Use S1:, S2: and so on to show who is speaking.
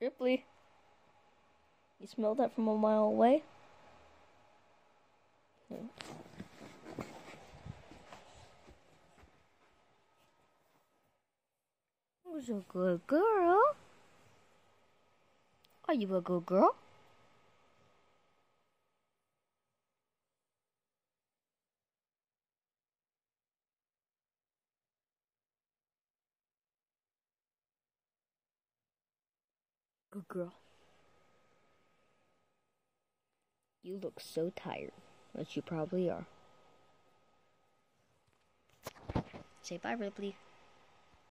S1: Ripley. You smell that from a mile away? Who's a good girl? Are you a good girl? Good girl. You look so tired, but you probably are. Say bye, Ripley.